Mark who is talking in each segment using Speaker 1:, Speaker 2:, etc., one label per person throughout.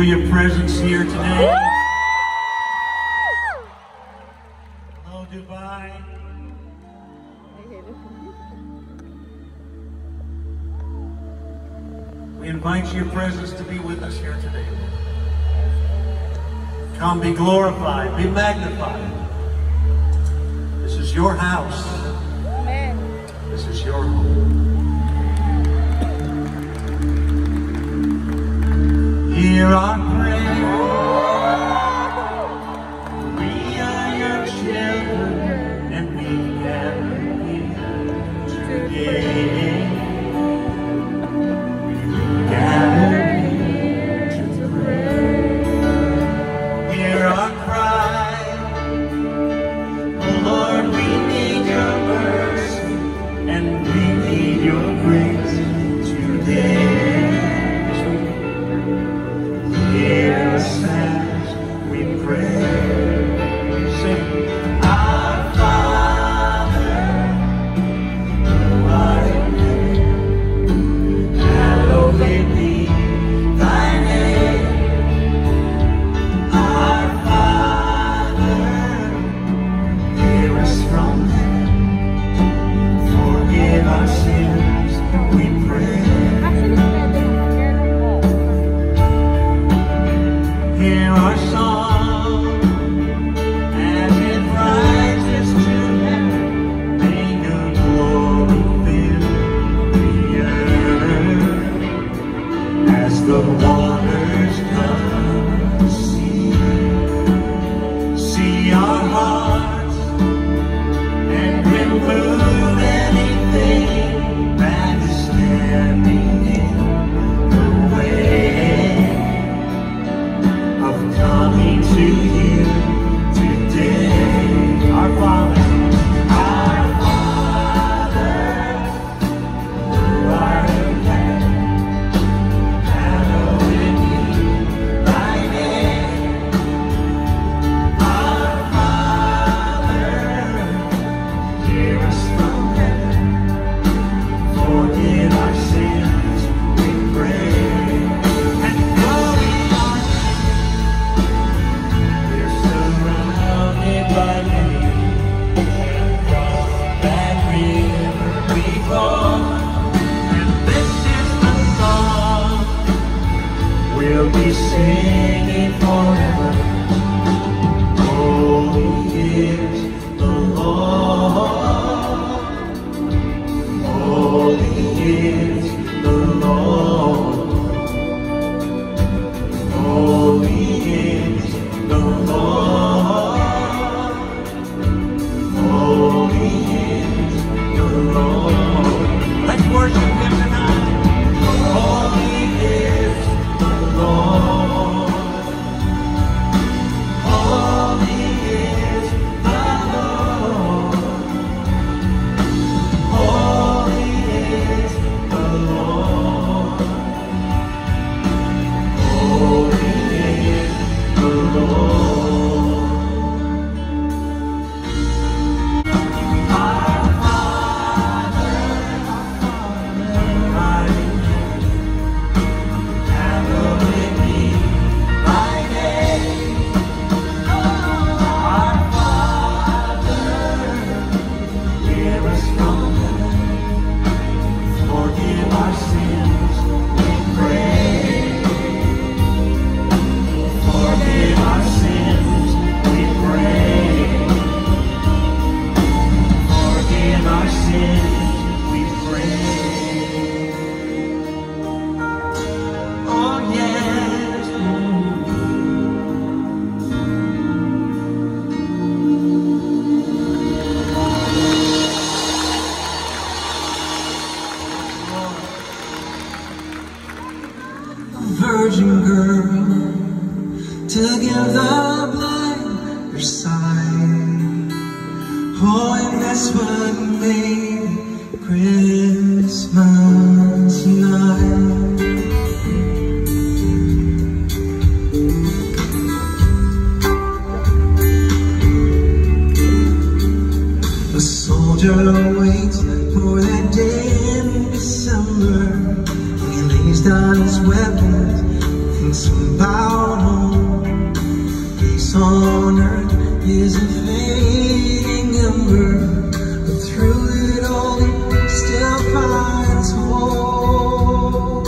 Speaker 1: for your presence here today. We invite your presence to be with us here today. Come be glorified, be magnified. This is your house.
Speaker 2: Amen.
Speaker 1: This is your home. your
Speaker 3: arms. 아 weapons and
Speaker 4: some power peace on earth is a fading ember but through it all it still finds hope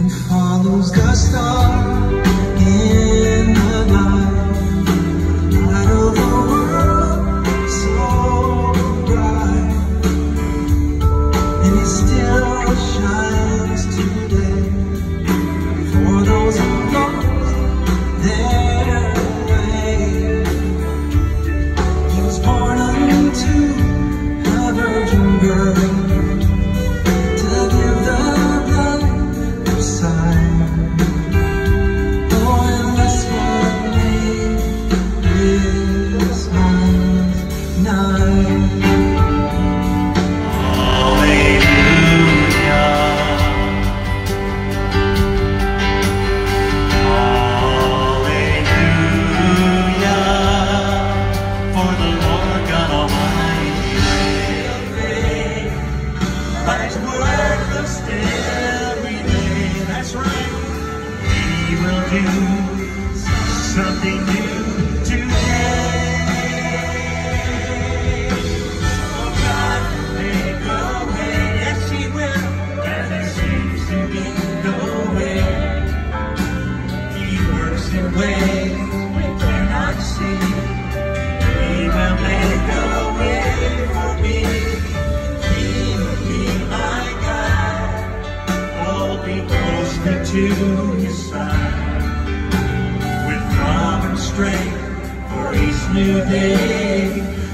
Speaker 4: and follows the star
Speaker 3: something new today. Oh, God make a way. He will. Seems to be no way. He works in ways we cannot see. He will make a way for me. He will be my guide. To His side. Strength for each new day,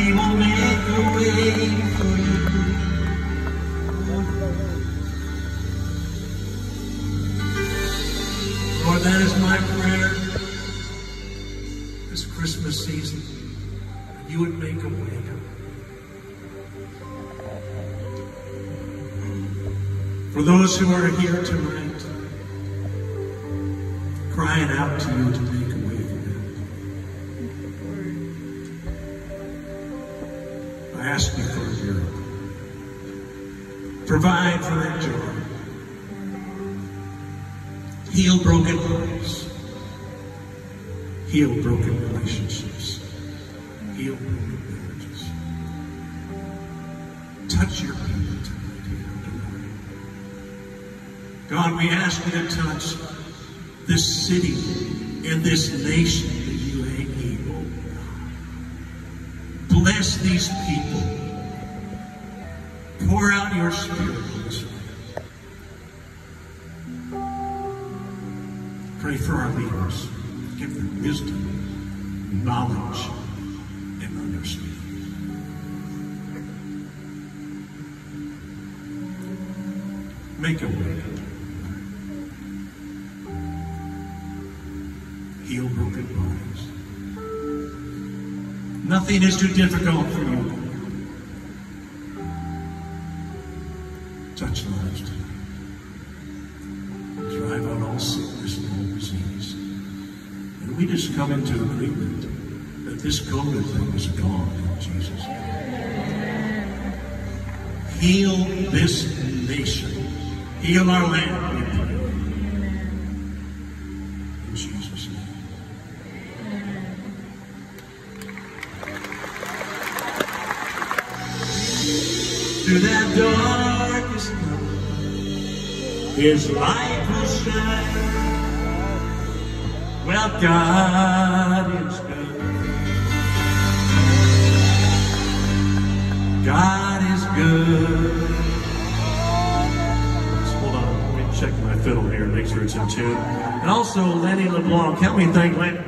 Speaker 3: He will make a way for you. Lord, that is my prayer this Christmas season. You would make a way. For those who are here tonight, crying out to you to ask you for a. Provide for that joy. Heal broken hearts. Heal broken relationships. Heal broken marriages. Touch your people tonight. God, we ask you to touch this city and this nation Bless these people. Pour out your spirit. Pray for our leaders. Give them wisdom, knowledge, and understanding. Make a way. Heal broken bodies. Nothing is too difficult for you. Touch lives tonight. Drive out all sickness and all disease. And we just come into agreement that this COVID thing is gone in Jesus'. Heal this nation. Heal our land, His light will shine. Well, God is good. God is good. Just hold on, let me check my fiddle here and make sure it's in tune. And also, Lenny LeBlanc. Help me thank Lenny.